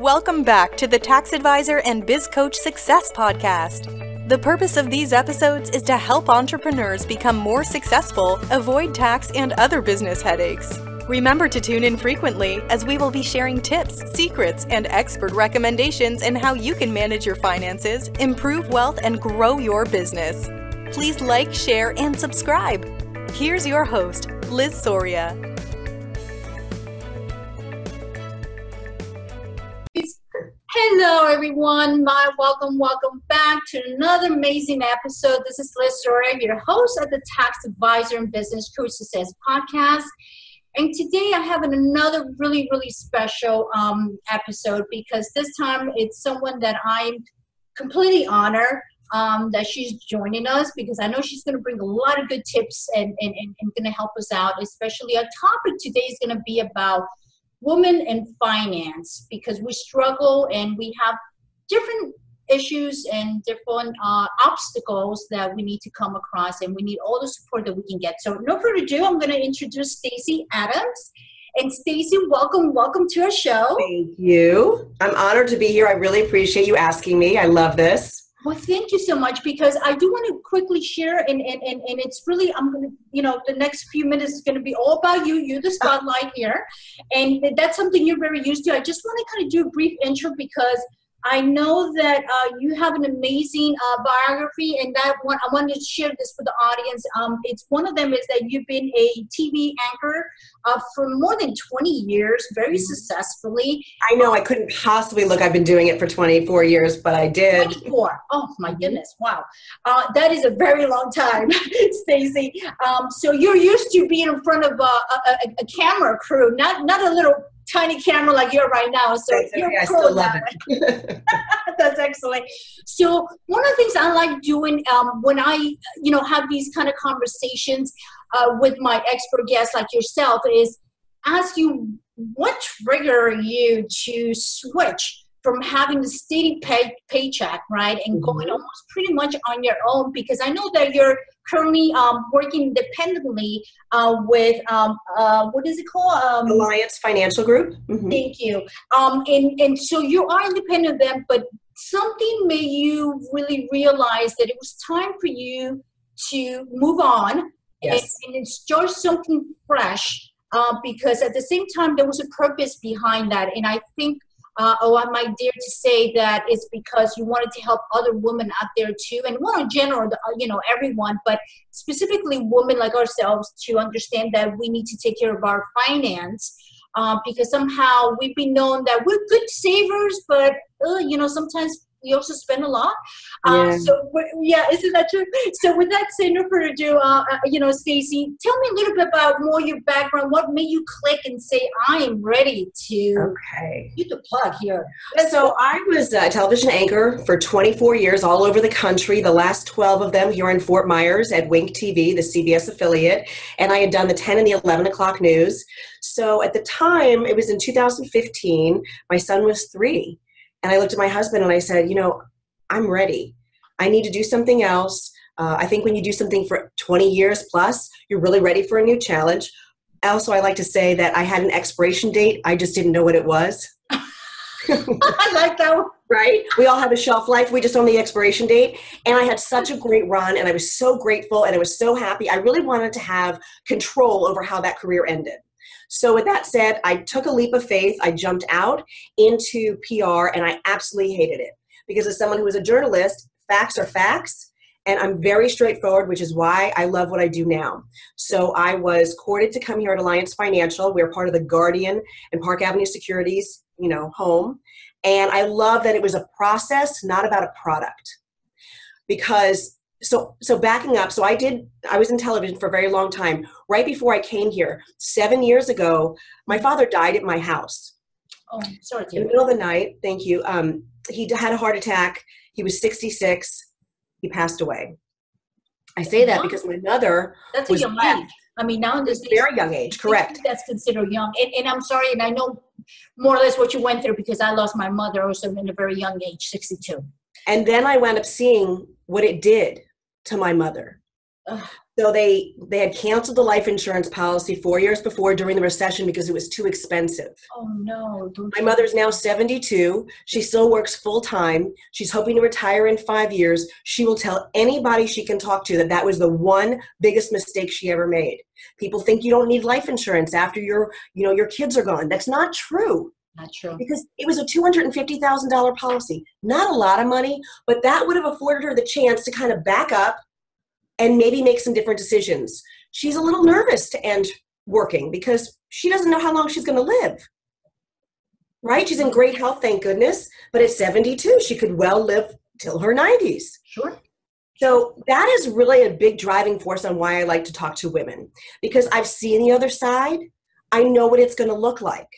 Welcome back to the Tax Advisor and Biz Coach Success Podcast. The purpose of these episodes is to help entrepreneurs become more successful, avoid tax and other business headaches. Remember to tune in frequently as we will be sharing tips, secrets, and expert recommendations in how you can manage your finances, improve wealth, and grow your business. Please like, share, and subscribe. Here's your host, Liz Soria. Hello, everyone. My welcome, welcome back to another amazing episode. This is Liz Soria, your host of the Tax Advisor and Business Coach Success podcast. And today I have another really, really special um, episode because this time it's someone that I'm completely honored um, that she's joining us because I know she's going to bring a lot of good tips and, and, and, and going to help us out. Especially our topic today is going to be about women in finance because we struggle and we have different issues and different uh, obstacles that we need to come across and we need all the support that we can get. So no further ado i'm going to introduce stacy adams. And stacy welcome welcome to our show. Thank you. I'm honored to be here. I really appreciate you asking me. I love this well, thank you so much because I do want to quickly share, and, and, and, and it's really, I'm going to, you know, the next few minutes is going to be all about you. You're the spotlight here. And that's something you're very used to. I just want to kind of do a brief intro because I know that uh, you have an amazing uh, biography, and that one I wanted to share this with the audience. Um, it's one of them is that you've been a TV anchor uh, for more than 20 years, very mm-hmm. successfully. I know I couldn't possibly look. I've been doing it for 24 years, but I did. 24. Oh my goodness! Wow, uh, that is a very long time, Stacy. Um, so you're used to being in front of a, a, a camera crew, not not a little tiny camera like you're right now. So That's you're okay. I still love it. That's excellent. So one of the things I like doing um, when I, you know, have these kind of conversations uh, with my expert guests like yourself is ask you what trigger you to switch from having a steady pay, paycheck, right, and mm-hmm. going almost pretty much on your own because I know that you're currently um, working independently uh, with um, uh, what is it called? Um, Alliance Financial Group. Mm-hmm. Thank you. Um, and and so you are independent of them, but something made you really realize that it was time for you to move on yes. and, and start something fresh. Uh, because at the same time, there was a purpose behind that, and I think uh, oh, I might dare to say that it's because you wanted to help other women out there too, and well, in general, uh, you know, everyone, but specifically women like ourselves to understand that we need to take care of our finance. Uh, because somehow we've been known that we're good savers, but uh, you know sometimes we also spend a lot. Uh, yeah. So yeah, isn't that true? So with that said, no further ado, uh, uh you know, Stacy, tell me a little bit about more your background. What made you click and say, "I am ready to"? Okay. You the plug here. so I was a television anchor for 24 years, all over the country. The last 12 of them here in Fort Myers at Wink TV, the CBS affiliate, and I had done the 10 and the 11 o'clock news. So at the time, it was in 2015. My son was three and I looked at my husband and I said, you know, I'm ready. I need to do something else. Uh, I think when you do something for 20 years plus, you're really ready for a new challenge. Also, I like to say that I had an expiration date. I just didn't know what it was. I like that one. Right? We all have a shelf life. We just own the expiration date. And I had such a great run and I was so grateful and I was so happy. I really wanted to have control over how that career ended. So, with that said, I took a leap of faith. I jumped out into PR and I absolutely hated it because, as someone who was a journalist, facts are facts. And I'm very straightforward, which is why I love what I do now. So I was courted to come here at Alliance Financial. We're part of the Guardian and Park Avenue Securities, you know, home. And I love that it was a process, not about a product. Because so so backing up so i did i was in television for a very long time. Right before i came here seven years ago my father died at my house. Oh sorry in the middle of the night thank you um, he had a heart attack. He was 66 he passed away. I say that because my mother that's a young age. I mean now in this very young age correct. that's considered young. And, and i'm sorry and i know more or less what you went through because i lost my mother also in a very young age 62 and then I wound up seeing what it did to my mother. Ugh. So they they had canceled the life insurance policy four years before during the recession because it was too expensive. Oh no! My mother's now 72. She still works full time. She's hoping to retire in five years. She will tell anybody she can talk to that that was the one biggest mistake she ever made. People think you don't need life insurance after your you know your kids are gone. That's not true. Not true. Because it was a $250,000 policy. Not a lot of money, but that would have afforded her the chance to kind of back up and maybe make some different decisions. She's a little nervous to end working because she doesn't know how long she's going to live. Right? She's in great health, thank goodness, but at 72, she could well live till her 90s. Sure. So that is really a big driving force on why I like to talk to women because I've seen the other side. I know what it's going to look like.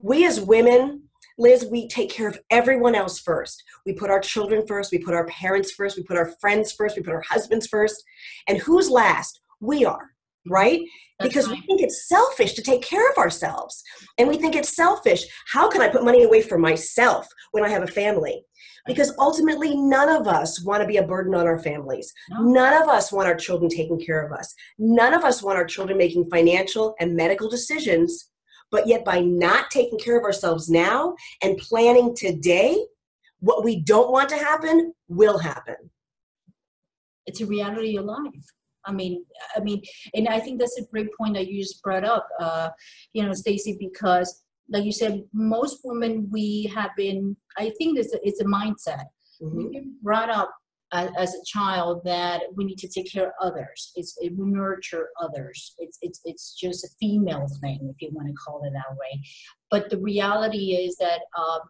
We as women, Liz, we take care of everyone else first. We put our children first, we put our parents first, we put our friends first, we put our husbands first. And who's last? We are, mm-hmm. right? That's because right. we think it's selfish to take care of ourselves. And we think it's selfish. How can I put money away for myself when I have a family? Because ultimately, none of us want to be a burden on our families. No. None of us want our children taking care of us. None of us want our children making financial and medical decisions. But yet, by not taking care of ourselves now and planning today, what we don't want to happen will happen. it's a reality of life. I mean, I mean, and I think that's a great point that you just brought up, uh, you know, Stacy, because like you said, most women we have been. I think it's a, it's a mindset. Mhm. We've been brought up as, a child that we need to take care of others. It's it, we nurture others. It's it's it's just a female thing, if you want to call it that way. But the reality is that. Um,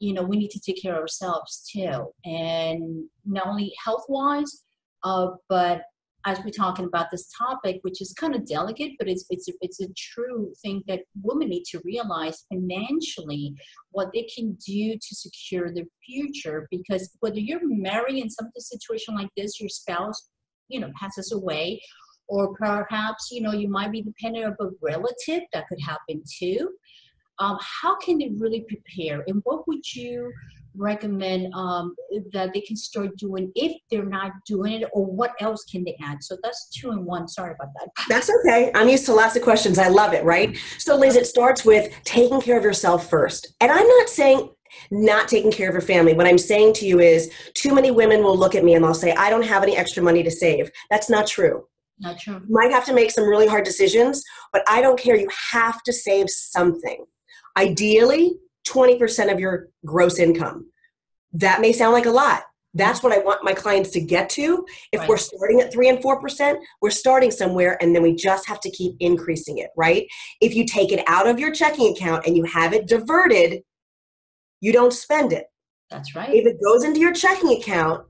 you know, we need to take care of ourselves too, and not only health wise, uh, but as we're talking about this topic, which is kind of delicate, but it's it's a, it's a true thing that women need to realize financially what they can do to secure their future. Because whether you're married in some situation like this, your spouse, you know, passes away, or perhaps you know you might be dependent of a relative that could happen too. Um, how can they really prepare, and what would you recommend um, that they can start doing if they're not doing it, or what else can they add? So that's two and one. Sorry about that. That's okay. I'm used to lots of questions. I love it, right? So, Liz, it starts with taking care of yourself first. And I'm not saying not taking care of your family. What I'm saying to you is too many women will look at me and they'll say, I don't have any extra money to save. That's not true. Not true. You might have to make some really hard decisions, but I don't care. You have to save something. Ideally, 20% of your gross income. That may sound like a lot. That's what I want my clients to get to. If Right. we're starting at 3 and 4%, we're starting somewhere and then we just have to keep increasing it, right? If you take it out of your checking account and you have it diverted, you don't spend it. That's right. If it goes into your checking account,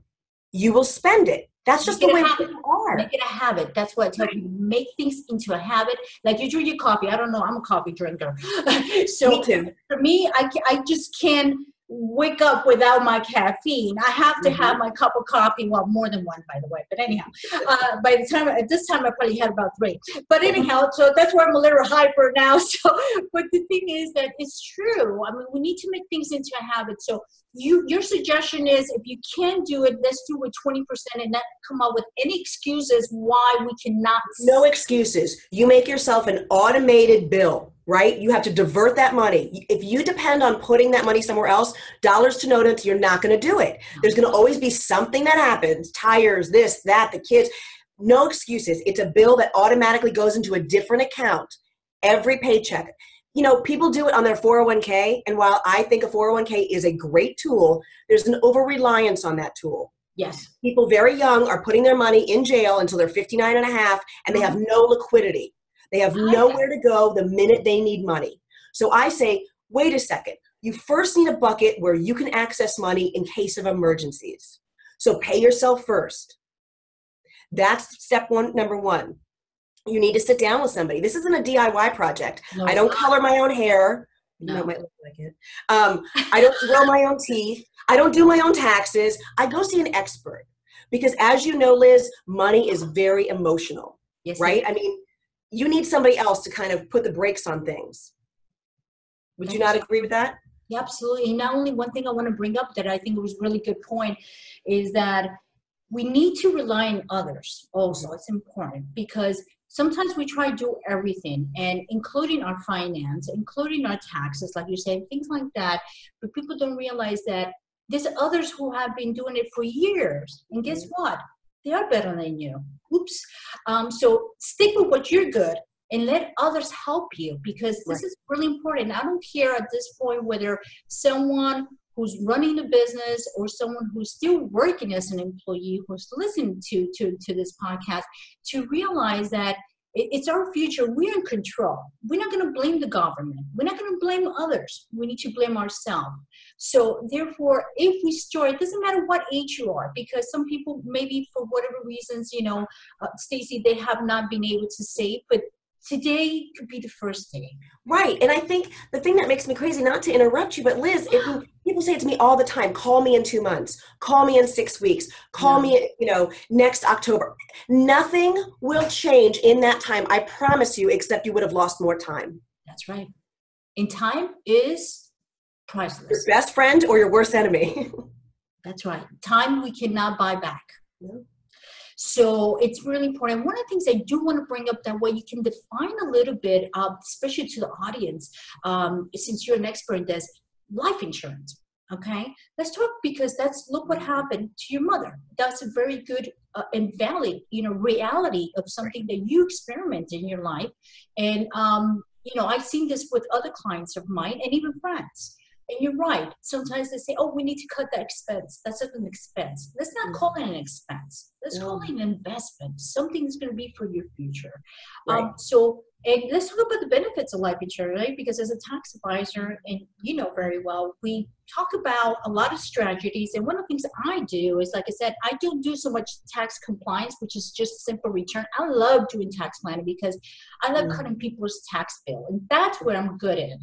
you will spend it. That's just the way people are. Make it a habit. That's what I tell you. Make things into a habit. Like you drink your coffee. I don't know. I'm a coffee drinker. so Me too. for me, I, I just can't wake up without my caffeine. I have to Mm-hmm. have my cup of coffee. Well, more than one, by the way. But anyhow, uh, by the time at this time, I probably had about three. But anyhow, so that's why I'm a little hyper now. So, but the thing is that it's true. I mean, we need to make things into a habit. So, you your suggestion is if you can do it, let's do it twenty percent and not come up with any excuses why we cannot. No excuses. You make yourself an automated bill, right? You have to divert that money. If you depend on putting that money somewhere else, dollars to notice, you're not going to do it. There's going to always be something that happens tires, this, that, the kids. No excuses. It's a bill that automatically goes into a different account every paycheck. You know, people do it on their 401k. And while I think a 401k is a great tool, there's an over reliance on that tool Yes. people very young are putting their money in jail until they're 59 and a half and they mm-hmm. have no liquidity they have nowhere to go the minute they need money. So i say wait a second. You first need a bucket where you can access money in case of emergencies. So pay yourself first. That's step one number one. You need to sit down with somebody. This isn't a diy project. No, i don't color my own hair. You know, No. it might look like it. Um, I don't drill my own teeth. I don't do my own taxes. I go see an expert. Because, as you know, Liz, money is very emotional, Yes, right? I mean, you need somebody else to kind of put the brakes on things. Would you not agree with that? Yeah, absolutely. And not only one thing I want to bring up that I think was really good point is that we need to rely on others also it's important because sometimes we try to do everything and including our finance including our taxes like you said things like that but people don't realize that there's others who have been doing it for years and guess mm. what they are better than you. Oops. Um, so stick with what you're good and let others help you because this right. is really important. I don't care at this point whether someone who's running the business or someone who's still working as an employee who's listening to to to this podcast to realize that it's our future. We're in control. We're not going to blame the government. We're not going to blame others. We need to blame ourselves so therefore if we store it doesn't matter what age you are because some people maybe for whatever reasons you know uh, stacy they have not been able to save but today could be the first day. Right. And I think the thing that makes me crazy, not to interrupt you, but Liz, if people say it to me all the time, call me in two months, call me in six weeks, call me, you know, next October. Nothing will change in that time. I promise you, except you would have lost more time. That's right. And time is priceless. Your best friend or your worst enemy. That's right. Time we cannot buy back. Yeah. So it's really important. One of the things I do want to bring up that way you can define a little bit, uh, especially to the audience, um, since you're an expert in this, life insurance. Okay, let's talk because that's look what happened to your mother. That's a very good uh, and valid, you know, reality of something that you experiment in your life. And um, you know, I've seen this with other clients of mine and even friends and you're right. Sometimes they say, oh, we need to cut that expense. That's an expense. Let's not call it an expense. Let's call it an investment. Something that's going to be for your future. Right. Um, so and let's talk about the benefits of life insurance, right? Because as a tax advisor, and you know very well, we talk about a lot of strategies. And one of the things I do is, like I said, I don't do so much tax compliance, which is just simple return. I love doing tax planning because I love mm. cutting people's tax bill, and that's what I'm good at.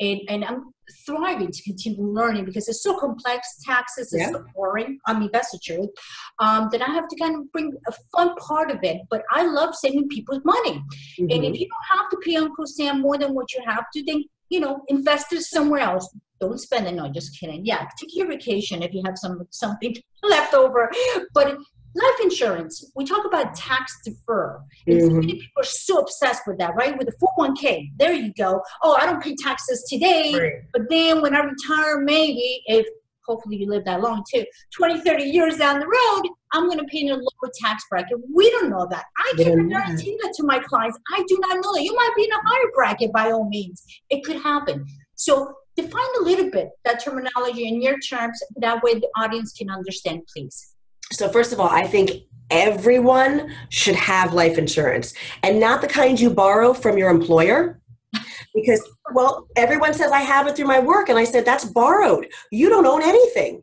And and I'm thriving to continue learning because it's so complex. Taxes is yeah. so boring. I mean, that's the truth. Um, that I have to kind of bring a fun part of it. But I love saving people's money. Mm-hmm. And if mm-hmm. you don't have to pay Uncle Sam more than what you have to, then you know, invest it somewhere else. Don't spend it. No, just kidding. Yeah, take your vacation if you have some something left over. But life insurance, we talk about tax defer. And mm-hmm. so many people are so obsessed with that, right? With the 401k. There you go. Oh, I don't pay taxes today, right. but then when I retire, maybe if hopefully you live that long too 20 30 years down the road i'm going to pay in a lower tax bracket we don't know that i can't guarantee that to my clients i do not know that you might be in a higher bracket by all means it could happen so define a little bit that terminology in your terms that way the audience can understand please. So first of all i think everyone should have life insurance and not the kind you borrow from your employer. Because well everyone says i have it through my work and i said that's borrowed. You don't own anything.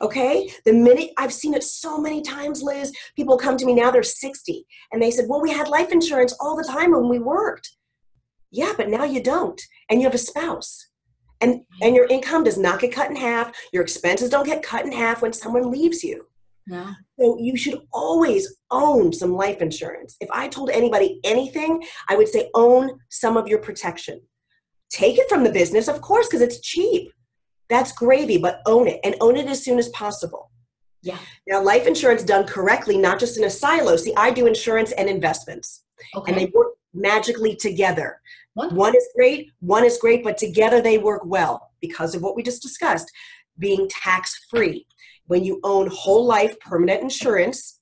Okay? The minute i've seen it so many times liz. People come to me now they're 60 and they said well we had life insurance all the time when we worked. Yeah but now you don't and you have a spouse and mm-hmm. and your income does not get cut in half your expenses don't get cut in half when someone leaves you yeah. So you should always own some life insurance. If I told anybody anything, I would say own some of your protection. Take it from the business, of course, because it's cheap. That's gravy, but own it and own it as soon as possible. Yeah. Now, life insurance done correctly, not just in a silo. See, I do insurance and investments, okay. and they work magically together. What? One is great, one is great, but together they work well because of what we just discussed being tax free when you own whole life permanent insurance,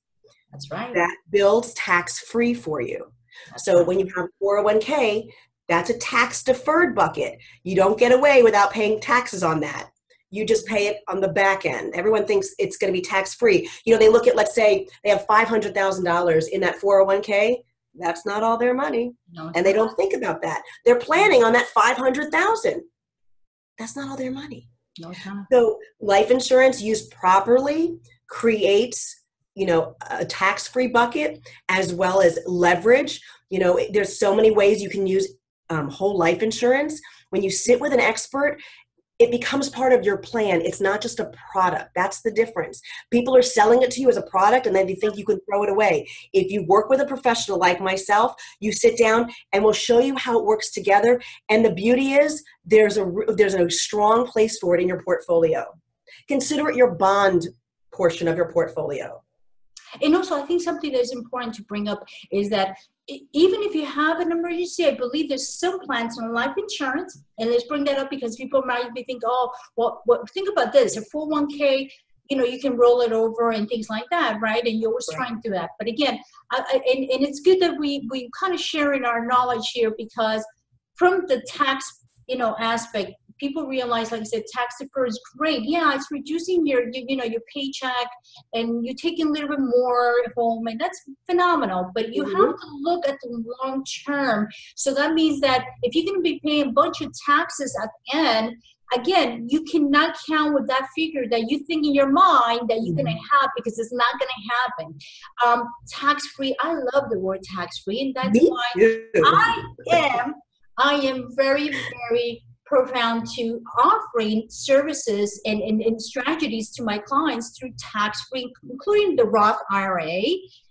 that's right. That builds tax free for you. That's so right. when you have 401k, that's a tax deferred bucket. You don't get away without paying taxes on that. You just pay it on the back end. Everyone thinks it's going to be tax free. You know, they look at, let's say, they have $500,000 in that 401k. That's not all their money. No, and they don't think about that. They're planning on that 500,000. That's not all their money. No, so life insurance used properly creates you know a tax-free bucket as well as leverage you know there's so many ways you can use um, whole life insurance when you sit with an expert it becomes part of your plan. It's not just a product. That's the difference. People are selling it to you as a product and then they think you can throw it away. If you work with a professional like myself, you sit down and we'll show you how it works together. And the beauty is there's a there's a strong place for it in your portfolio. Consider it your bond portion of your portfolio. And also, I think something that is important to bring up is that even if you have an emergency, I believe there's some plans on life insurance, and let's bring that up because people might be think, oh, well, well think about this: a 401k, you know, you can roll it over and things like that, right? And you're always right. trying to do that. But again, I, I, and, and it's good that we we kind of sharing our knowledge here because from the tax, you know, aspect, people realize, like I said, tax defer is great. Yeah, it's reducing your, you, you know, your paycheck and you're taking a little bit more home, and that's phenomenal. But you mm-hmm. have to look at the long term. So that means that if you're going to be paying a bunch of taxes at the end, again, you cannot count with that figure that you think in your mind that you're mm-hmm. going to have because it's not going to happen. Um, tax free, I love the word tax free, and that's Me why too. I am. I am very, very profound to offering services and, and, and strategies to my clients through tax free, including the Roth IRA.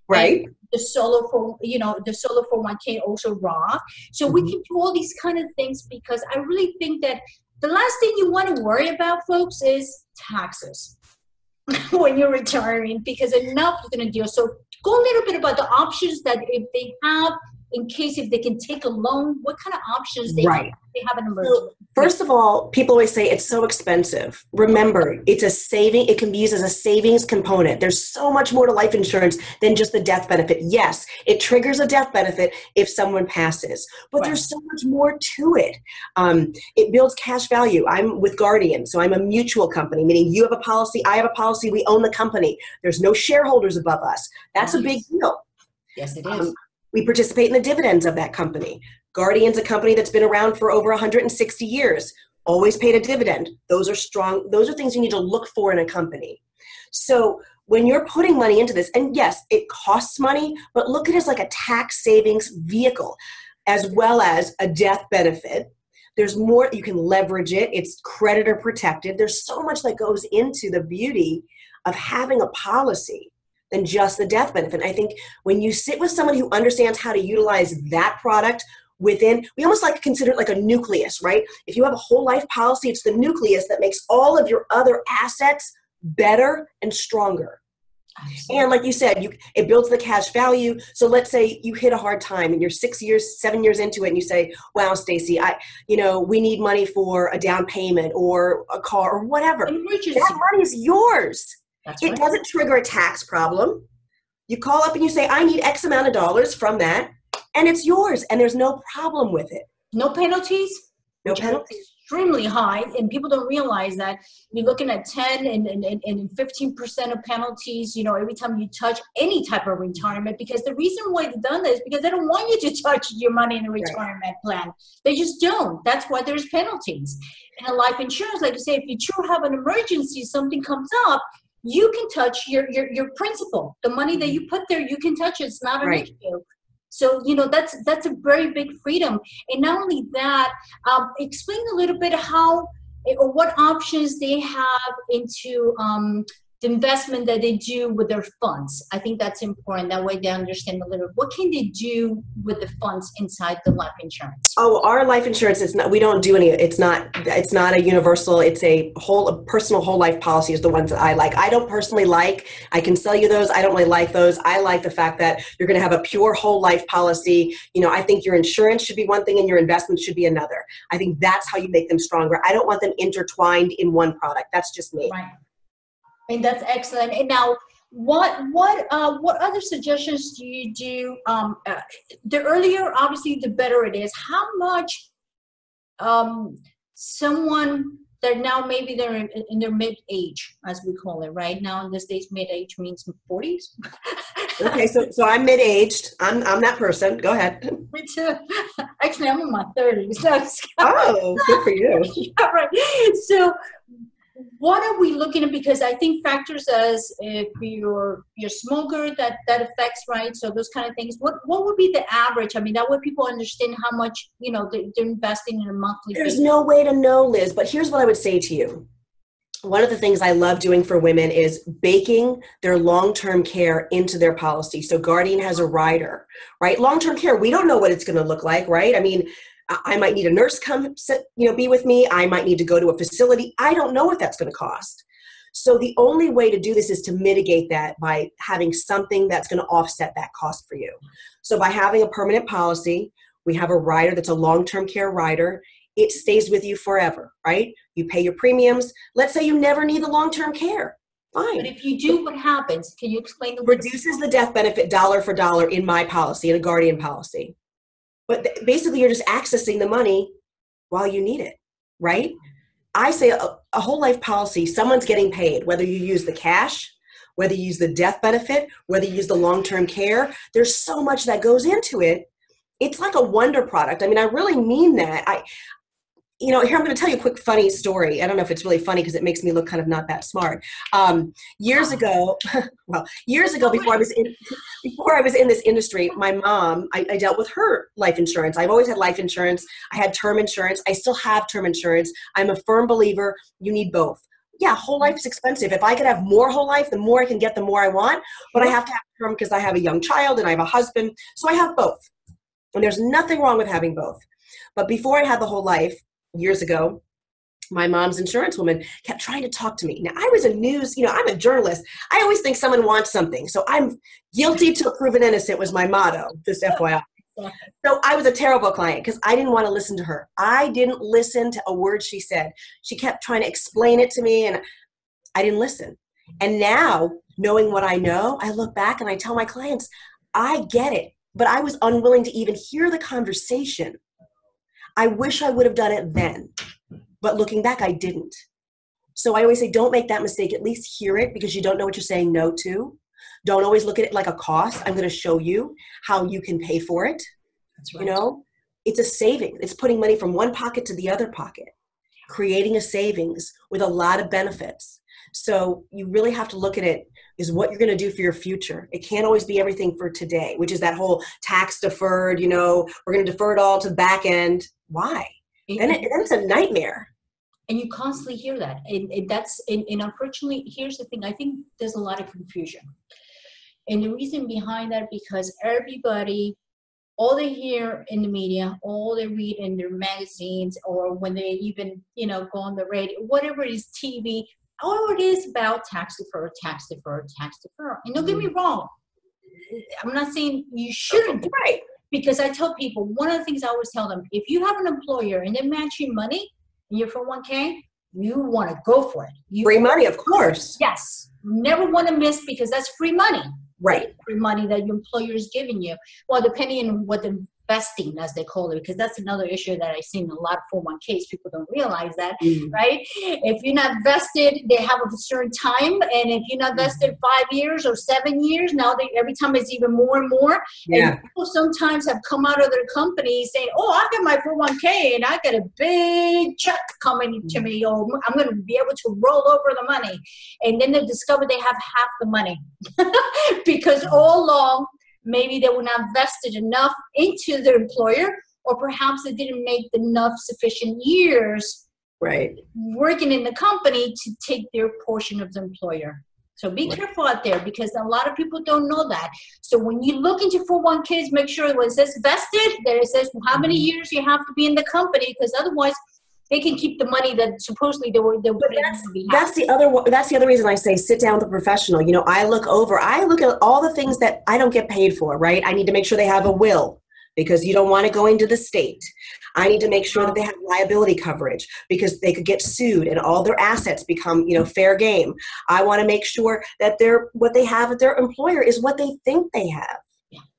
Right. The solo for you know the solo for one k also Roth. So mm-hmm. we can do all these kind of things because I really think that the last thing you want to worry about, folks, is taxes when you're retiring because enough you're going to deal. So go a little bit about the options that if they have in case if they can take a loan, what kind of options they right. have, they have an emergency. So, first of all, people always say it's so expensive. Remember, it's a saving, it can be used as a savings component. There's so much more to life insurance than just the death benefit. Yes, it triggers a death benefit if someone passes, but right. there's so much more to it. Um, it builds cash value. I'm with Guardian, so I'm a mutual company, meaning you have a policy, I have a policy, we own the company. There's no shareholders above us. That's nice. a big deal. Yes, it is. Um, we participate in the dividends of that company. Guardian's a company that's been around for over 160 years, always paid a dividend. Those are strong, those are things you need to look for in a company. So when you're putting money into this, and yes, it costs money, but look at it as like a tax savings vehicle as well as a death benefit. There's more, you can leverage it, it's creditor protected. There's so much that goes into the beauty of having a policy than just the death benefit. I think when you sit with someone who understands how to utilize that product within, we almost like consider it like a nucleus, right? If you have a whole life policy, it's the nucleus that makes all of your other assets better and stronger. And like you said, you it builds the cash value. So let's say you hit a hard time and you're six years, seven years into it, and you say, "Wow, Stacy, I, you know, we need money for a down payment or a car or whatever." That money is yours. That's it right. doesn't trigger a tax problem. You call up and you say, I need X amount of dollars from that, and it's yours, and there's no problem with it. No penalties? No penalties. Extremely high, and people don't realize that you're looking at 10 and, and, and 15% of penalties, you know, every time you touch any type of retirement. Because the reason why they've done this because they don't want you to touch your money in a retirement right. plan. They just don't. That's why there's penalties. And a life insurance, like you say, if you truly have an emergency, something comes up, you can touch your your, your principal the money that you mm-hmm. put there you can touch it. it's not an right. issue so you know that's that's a very big freedom and not only that um, explain a little bit how or what options they have into um, the investment that they do with their funds. I think that's important. That way they understand a little what can they do with the funds inside the life insurance. Oh, our life insurance is not we don't do any it's not it's not a universal, it's a whole a personal whole life policy is the ones that I like. I don't personally like I can sell you those. I don't really like those. I like the fact that you're going to have a pure whole life policy. You know, I think your insurance should be one thing and your investment should be another. I think that's how you make them stronger. I don't want them intertwined in one product. That's just me. Right and that's excellent. And now, what what uh, what other suggestions do you do? Um, uh, the earlier, obviously, the better it is. How much um, someone that now maybe they're in, in, their mid age, as we call it, right now in this days, mid age means forties. okay, so so I'm mid aged. I'm I'm that person. Go ahead. Me too. Actually, I'm in my thirties. oh, good for you. yeah, right. So what are we looking at because i think factors as if you're you're smoker that that affects right so those kind of things what what would be the average i mean that way people understand how much you know they're, they're investing in a monthly there's basis. no way to know liz but here's what i would say to you one of the things I love doing for women is baking their long term care into their policy. So, Guardian has a rider, right? Long term care, we don't know what it's going to look like, right? I mean, I might need a nurse come sit, you know, be with me. I might need to go to a facility. I don't know what that's going to cost. So the only way to do this is to mitigate that by having something that's going to offset that cost for you. So by having a permanent policy, we have a rider that's a long-term care rider. It stays with you forever, right? You pay your premiums. Let's say you never need the long-term care. Fine. But if you do, what happens? Can you explain the reduces the death benefit dollar for dollar in my policy, in a guardian policy. But th- basically, you're just accessing the money while you need it, right? I say a, a whole life policy, someone's getting paid, whether you use the cash, whether you use the death benefit, whether you use the long term care. There's so much that goes into it. It's like a wonder product. I mean, I really mean that. I, you know, here I'm going to tell you a quick funny story. I don't know if it's really funny because it makes me look kind of not that smart. Um, years ago, well, years ago, before I was in, before I was in this industry, my mom, I, I, dealt with her life insurance. I've always had life insurance. I had term insurance. I still have term insurance. I'm a firm believer. You need both. Yeah, whole life is expensive. If I could have more whole life, the more I can get, the more I want. But I have to have term because I have a young child and I have a husband. So I have both. And there's nothing wrong with having both. But before I had the whole life, years ago, my mom's insurance woman kept trying to talk to me. Now, I was a news, you know, I'm a journalist. I always think someone wants something. So I'm guilty till proven innocent was my motto, just FYI. So I was a terrible client because I didn't want to listen to her. I didn't listen to a word she said. She kept trying to explain it to me and I didn't listen. And now, knowing what I know, I look back and I tell my clients, I get it, but I was unwilling to even hear the conversation I wish I would have done it then. But looking back, I didn't. So I always say, don't make that mistake. At least hear it because you don't know what you're saying no to. Don't always look at it like a cost. I'm going to show you how you can pay for it. That's right. You know, it's a saving. It's putting money from one pocket to the other pocket, creating a savings with a lot of benefits. So you really have to look at it is what you're going to do for your future. It can't always be everything for today, which is that whole tax deferred, you know, we're going to defer it all to the back end. Why? And it, it's a nightmare. And you constantly hear that. And, and that's, and, and unfortunately, here's the thing I think there's a lot of confusion. And the reason behind that, because everybody all they hear in the media, all they read in their magazines, or when they even, you know, go on the radio, whatever it is, TV, all it is about tax defer, tax defer, tax defer. And don't get me mm. wrong, I'm not saying you shouldn't do right. Because I tell people, one of the things I always tell them, if you have an employer and they're matching money in your 401k, you want to go for it. You free money, of course. Yes. Never want to miss because that's free money. Right. Free money that your employer is giving you. Well, depending on what the vesting as they call it because that's another issue that i see in a lot of 401ks people don't realize that mm. right? If you're not vested they have a certain time and if you're not mm-hmm. vested five years or seven years now they every time it's even more and more. Yeah. and people sometimes have come out of their company saying oh i got my 401k and i got a big check coming to me. Or i'm going to be able to roll over the money. And then they discover they have half the money because all along maybe they were not vested enough into their employer or perhaps they didn't make enough sufficient years right working in the company to take their portion of the employer so be right. careful out there because a lot of people don't know that. So when you look into 401ks, make sure when it says vested, that it says how many mm-hmm. years you have to be in the company because otherwise they can keep the money that supposedly they were they were that's, that's the other that's the other reason I say sit down with a professional. You know, I look over, I look at all the things that I don't get paid for, right? I need to make sure they have a will because you don't want to go into the state. I need to make sure that they have liability coverage because they could get sued and all their assets become, you know, fair game. I want to make sure that they're what they have at their employer is what they think they have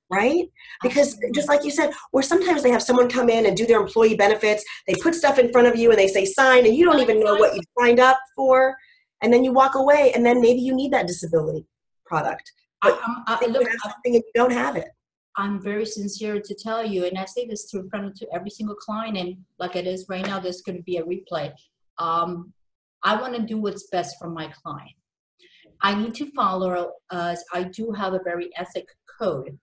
right? Because just like you said, or sometimes they have someone come in and do their employee benefits, they put stuff in front of you and they say sign, and you don't even know what you signed up for, and then you walk away, and then maybe you need that disability product. But I, I, look, you have something and you don't have it. I'm very sincere to tell you, and I say this to in front of to every single client, and like it is right now, there's going to be a replay. Um, I want to do what's best for my client. I need to follow, as I do have a very ethic code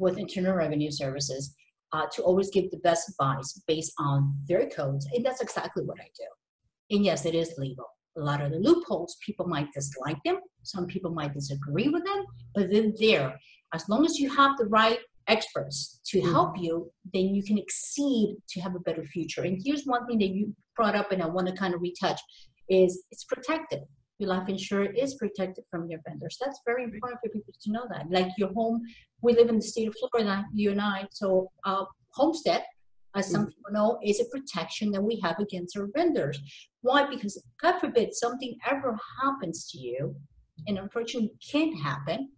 with Internal Revenue Services uh, to always give the best advice based on their codes. And that's exactly what I do. And yes, it is legal. A lot of the loopholes, people might dislike them. Some people might disagree with them, but they're there. As long as you have the right experts to Mhm. help you, then you can exceed to have a better future. And here's one thing that you brought up, and I want to kind of retouch: is it's protected. Your life insurance is protected from your vendors. That's very important for people to know that. Like your home, we live in the state of Florida, you and I. So uh, homestead, as some people know, is a protection that we have against our vendors. Why? Because God forbid something ever happens to you, and unfortunately can happen.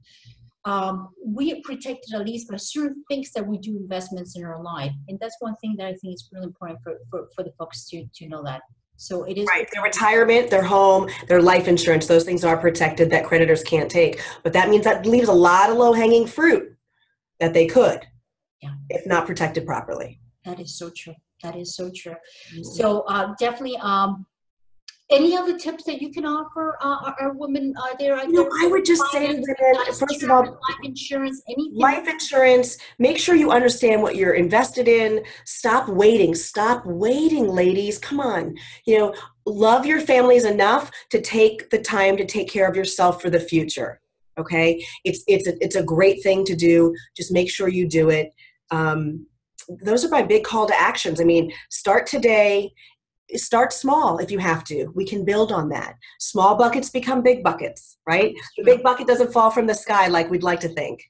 Um, we are protected at least by certain things that we do investments in our life, and that's one thing that I think is really important for, for, for the folks to to know that. So it is Right. Their retirement, their home, their life insurance, those things are protected that creditors can't take. But that means that leaves a lot of low hanging fruit that they could, Yeah. if not protected properly. That is so true. That is so true. Mm-hmm. So uh, definitely. Um, any other tips that you can offer uh, our, women are there? out You know. I would just say to women, first of all, life insurance, anything. life insurance make sure you understand what you're invested in stop waiting stop waiting ladies come on you know love your families enough to take the time to take care of yourself for the future okay it's it's a, it's a great thing to do just make sure you do it um, those are my big call to actions i mean start today start small if you have to we can build on that small buckets become big buckets right the big bucket doesn't fall from the sky like we'd like to think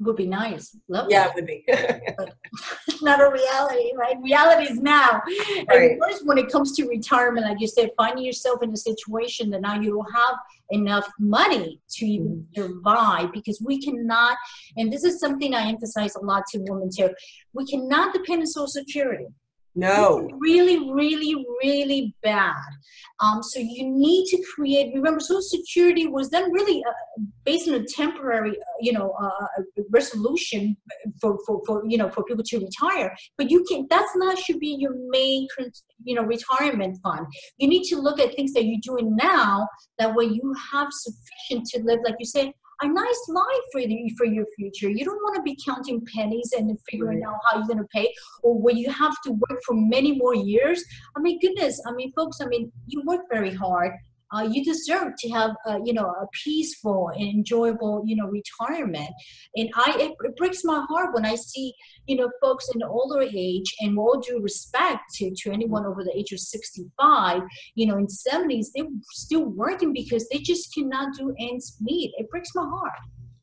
would be nice. Love yeah, that. it would be. Not a reality, right? Reality is now. Right. And worse when it comes to retirement, like you said, finding yourself in a situation that now you don't have enough money to even Mm-hmm. survive because we cannot, and this is something I emphasize a lot to women too, we cannot depend on Social Security. No. really, really, really bad. Um, so you need to create. Remember, Social Security was then really uh, based on a temporary, uh, you know, uh, resolution for, for, for you know for people to retire. But you can. That's not should be your main, you know, retirement fund. You need to look at things that you're doing now. That way, you have sufficient to live, like you said, a nice life for you for your future. You don't want to be counting pennies and figuring out how you're going to pay, or where you have to work for many more years. I mean, goodness. I mean, folks. I mean, you work very hard. Uh, you deserve to have, uh, you know, a peaceful and enjoyable, you know, retirement. And I, it, it breaks my heart when I see, you know, folks in older age, and all due respect to to anyone over the age of 65, you know, in 70s, they're still working because they just cannot do ends meet. It breaks my heart.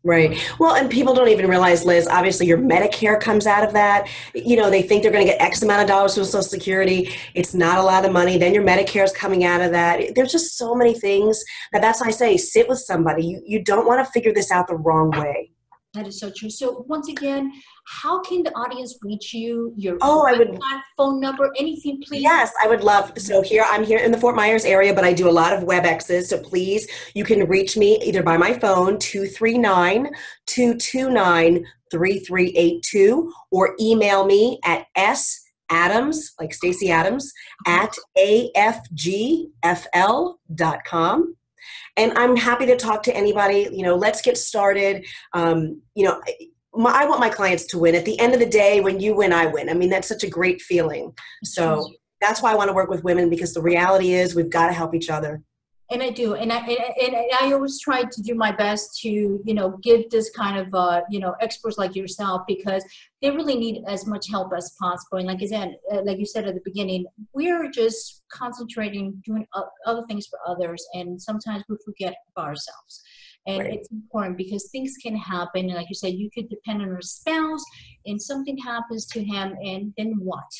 Right. Well, and people don't even realize, Liz, obviously your Medicare comes out of that. You know, they think they're going to get X amount of dollars from Social Security. It's not a lot of money. Then your Medicare is coming out of that. There's just so many things that that's why I say sit with somebody. You, you don't want to figure this out the wrong way. That is so true. So once again, how can the audience reach you? Your Oh, I would- phone number, anything, please. Yes, I would love. So here I'm here in the Fort Myers area, but I do a lot of WebExes. So please, you can reach me either by my phone 239 229 3382 or email me at s adams like Stacy Adams at afgfl.com. And I'm happy to talk to anybody. You know, let's get started. Um, you know, my, I want my clients to win. At the end of the day, when you win, I win. I mean, that's such a great feeling. So that's why I want to work with women because the reality is we've got to help each other. and I do, and I and, and I always try to do my best to you know give this kind of uh, you know experts like yourself because they really need as much help as possible. And like I said, uh, like you said at the beginning, we're just concentrating doing other things for others, and sometimes we forget about ourselves. And Right. it's important because things can happen. And like you said, you could depend on your spouse, and something happens to him, and then what?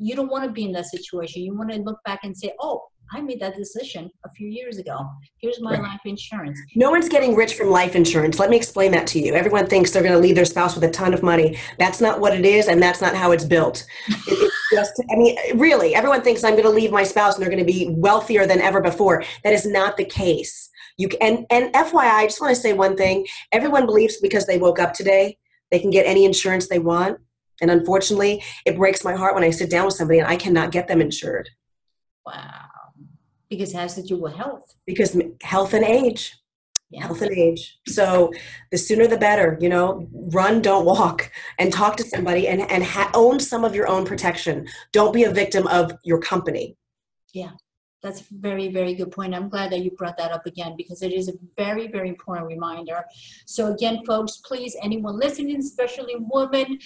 You don't want to be in that situation. You want to look back and say, "Oh, I made that decision a few years ago. Here's my Right. life insurance. No one's getting rich from life insurance. Let me explain that to you. Everyone thinks they're going to leave their spouse with a ton of money. That's not what it is, and that's not how it's built. It- just, I mean, really, everyone thinks I'm going to leave my spouse and they're going to be wealthier than ever before. That is not the case. You can, and, and FYI, I just want to say one thing. Everyone believes because they woke up today, they can get any insurance they want. And unfortunately, it breaks my heart when I sit down with somebody and I cannot get them insured Wow. Because it has to do with health. because health and age. Yeah. health and age. So the sooner the better, you know, run, don't walk and talk to somebody and, and ha- own some of your own protection. Don't be a victim of your company. Yeah. That's a very, very good point. I'm glad that you brought that up again because it is a very, very important reminder. So again, folks, please, anyone listening, especially women,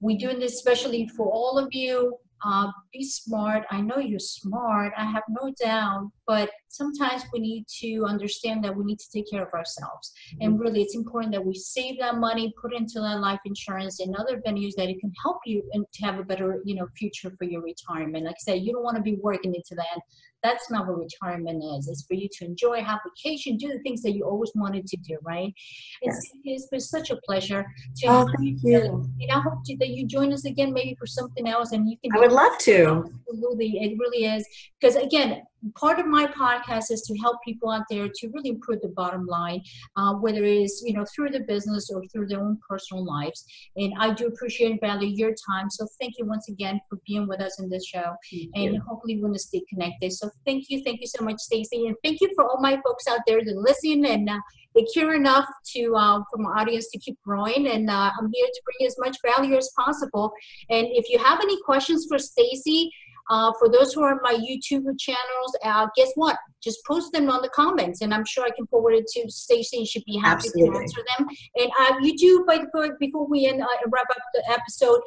we're doing this especially for all of you. Uh, be smart. I know you're smart. I have no doubt. But sometimes we need to understand that we need to take care of ourselves. And Mm-hmm. really, it's important that we save that money, put it into that life insurance and other venues that it can help you and to have a better, you know, future for your retirement. Like I said, you don't want to be working into that. That's not what retirement is. It's for you to enjoy, have vacation, do the things that you always wanted to do, right? It's, it's been such a pleasure to Oh, thank you. you. And I hope to, that you join us again, maybe for something else, and you can. I would love to. Absolutely, it really is. Because again, part of my podcast is to help people out there to really improve the bottom line, uh, whether it is you know through the business or through their own personal lives. And I do appreciate and value your time. So thank you once again for being with us in this show. And hopefully we're going to stay connected. So thank you, thank you so much, stacey and thank you for all my folks out there that listen and. Uh, they care enough to uh, from our audience to keep growing and uh, i'm here to bring as much value as possible and if you have any questions for stacey uh, for those who are on my youtube channels uh, guess what? Just post them on the comments and i'm sure i can forward it to stacey and she'd be happy Absolutely. to answer them. And uh, you do by the before we end, uh, wrap up the episode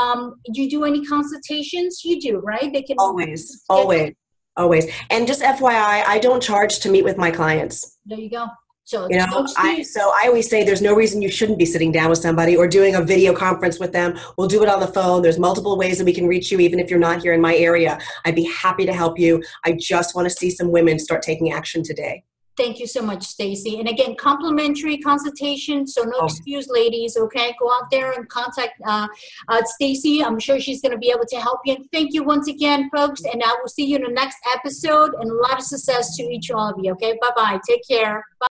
um, do you do any consultations? You do right? They can Always, always, always. And just FYI, I don't charge to meet with my clients. there you go so You know, I, so I always say there's no reason you shouldn't be sitting down with somebody or doing a video conference with them. We'll do it on the phone. There's multiple ways that we can reach you, even if you're not here in my area. I'd be happy to help you. I just want to see some women start taking action today. Thank you so much, Stacey. And again, complimentary consultation, so no Oh. excuse, ladies. Okay, go out there and contact uh, uh, Stacey. I'm sure she's going to be able to help you. And thank you once again, folks. And I will see you in the next episode. And a lot of success to each one of you. Okay, bye bye. Take care. Bye.